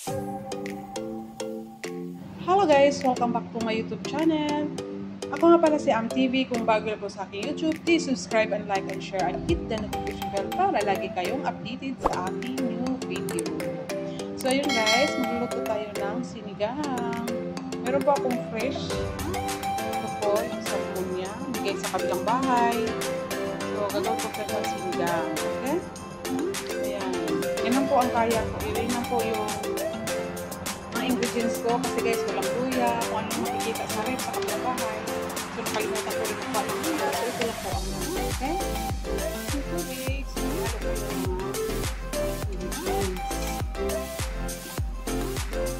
Hello guys! Welcome back po my YouTube channel. Ako nga pala si AmTV. Kung bago po sa aking YouTube, please subscribe and like and share and hit the notification bell para lagi kayong updated sa ating new video. So ayun guys, magluluto tayo ng sinigang. Meron po akong fresh. Ito po yung sampunya. Bigay sa kabilang bahay. So gagawin ko po ng sinigang. Okay? Ayan. Yan po ang kaya ko. Ilay na po yung ingredients ko. Kasi guys walang luya kung ano makikita sa rep sa kabilang bahay so nakalimutan ko rin kung paano luya so ito lang po ang mga okay? Ito guys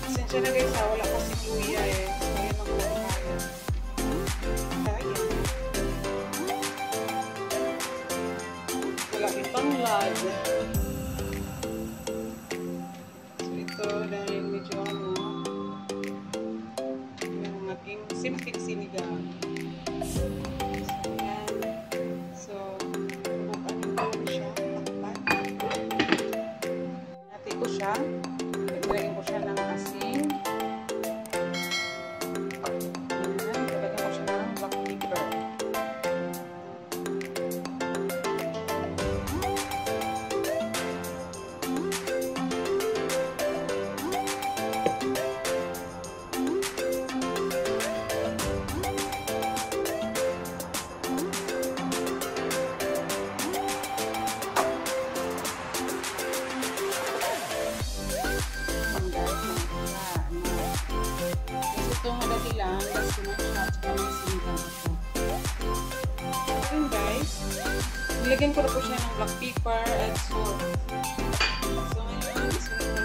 pasensya na guys ha wala kasi luya eh. So yun ang kaya wala itang lad. So ito dahil aking simple sinigang. So. So bubukanin ko siya. Takpan. Ko siya. Lagyan ko siya ng lang, tapos ko na siya, tsaka may sinigang ako. Yun guys, nilagyan ko na po siya ng black pepper and salt. So ngayon, sunod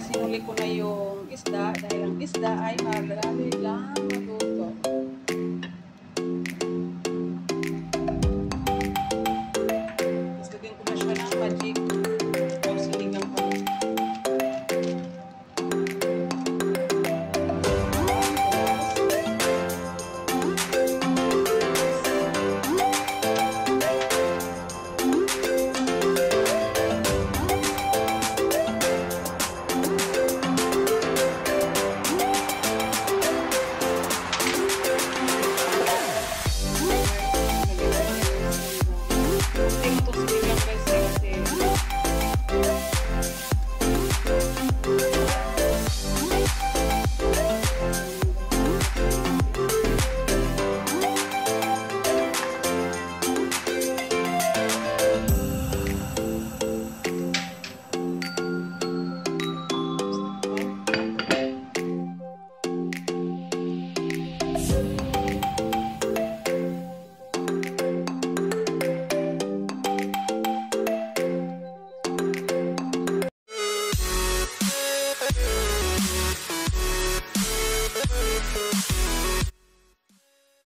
guys, sinuli ko na yung isda dahil ang isda ay madali lang matuto.